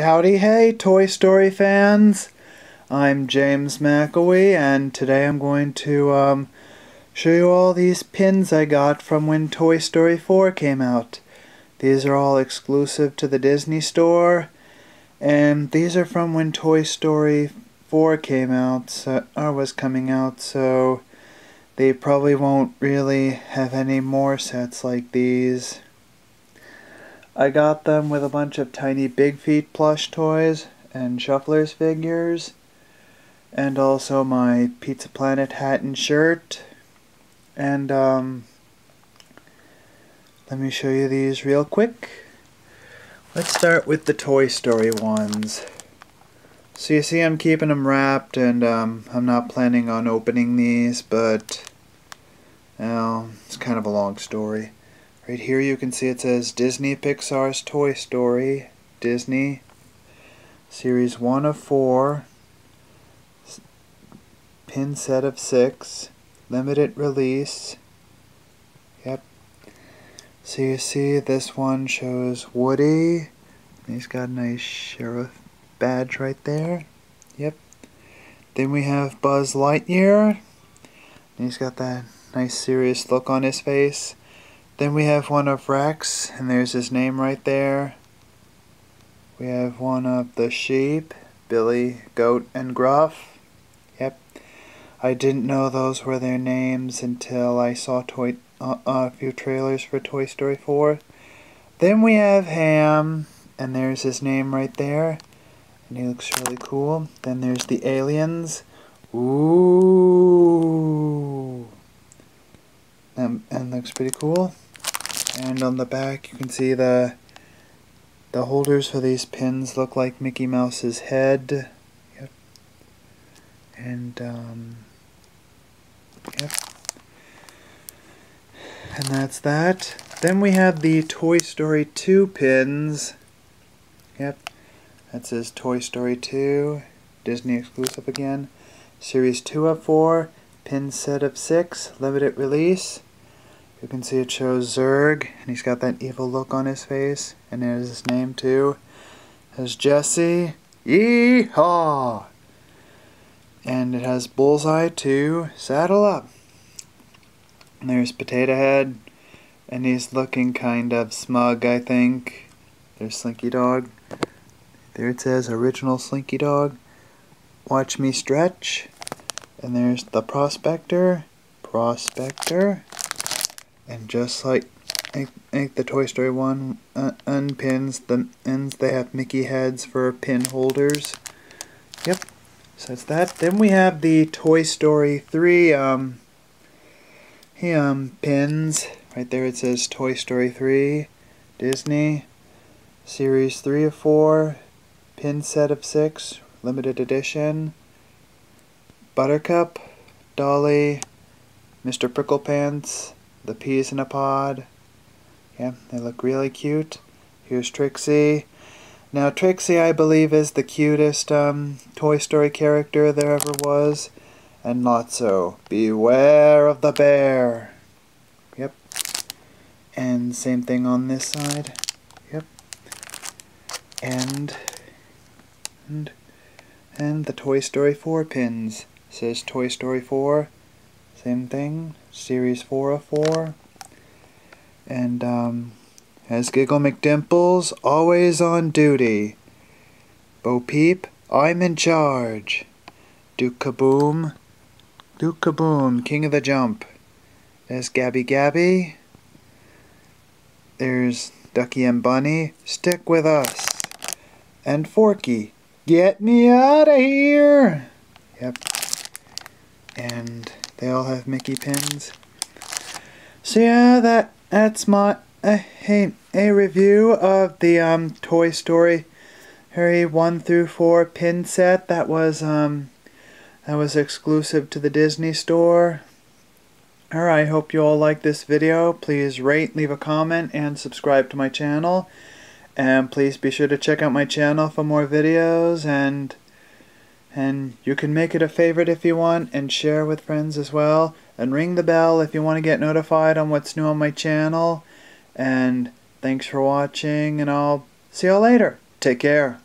Howdy hey Toy Story fans! I'm James McIlwee and today I'm going to um, show you all these pins I got from when Toy Story 4 came out. These are all exclusive to the Disney Store and these are from when Toy Story 4 came out, so, or was coming out, so they probably won't really have any more sets like these. I got them with a bunch of tiny Big Feet plush toys and Shufflers figures and also my Pizza Planet hat and shirt and um, let me show you these real quick. Let's start with the Toy Story ones. So you see I'm keeping them wrapped and um, I'm not planning on opening these but well, it's kind of a long story. Right here you can see it says Disney Pixar's Toy Story, Disney, Series 1 of 4, pin set of 6, limited release. Yep. So you see this one shows Woody. He's got a nice sheriff badge right there. Yep. Then we have Buzz Lightyear. He's got that nice serious look on his face. Then we have one of Rex, and there's his name right there. We have one of the sheep, Billy, Goat, and Gruff. Yep. I didn't know those were their names until I saw toy, uh, a few trailers for Toy Story 4. Then we have Hamm, and there's his name right there. And he looks really cool. Then there's the aliens. Ooh. And, and looks pretty cool and on the back you can see the the holders for these pins look like Mickey Mouse's head. Yep. And um, yep. And that's that. Then we have the Toy Story 2 pins. Yep. That says Toy Story 2 Disney exclusive again. Series 2 of 4 pin set of 6 limited release you can see it shows Zurg, and he's got that evil look on his face, and there's his name too. Has Jesse, Yeehaw! And it has Bullseye too, Saddle Up. And there's Potato Head, and he's looking kind of smug, I think. There's Slinky Dog. There it says Original Slinky Dog. Watch Me Stretch. And there's the Prospector. Prospector. And just like the Toy Story one uh, unpins the ends, they have Mickey heads for pin holders. Yep, so that. Then we have the Toy Story 3 um, um, pins. Right there it says Toy Story 3, Disney, Series 3 of 4, pin set of 6, limited edition, Buttercup, Dolly, Mr. Pricklepants, the peas in a pod. Yeah, they look really cute. Here's Trixie. Now Trixie, I believe, is the cutest um, Toy Story character there ever was. And Lotso, beware of the bear. Yep. And same thing on this side. Yep. And, and, and the Toy Story 4 pins. Says Toy Story 4. Same thing, Series 4 of 4. And um, as Giggle McDimples, always on duty. Bo Peep, I'm in charge. Duke Kaboom, Duke Kaboom, King of the Jump. There's Gabby Gabby. There's Ducky and Bunny, stick with us. And Forky, get me out of here. Yep. And they all have Mickey pins. So yeah, that that's my a, a, a review of the um, Toy Story Harry 1 through 4 pin set that was um that was exclusive to the Disney store. Alright, hope you all like this video. Please rate, leave a comment, and subscribe to my channel. And please be sure to check out my channel for more videos and and you can make it a favorite if you want and share with friends as well. And ring the bell if you want to get notified on what's new on my channel. And thanks for watching and I'll see y'all later. Take care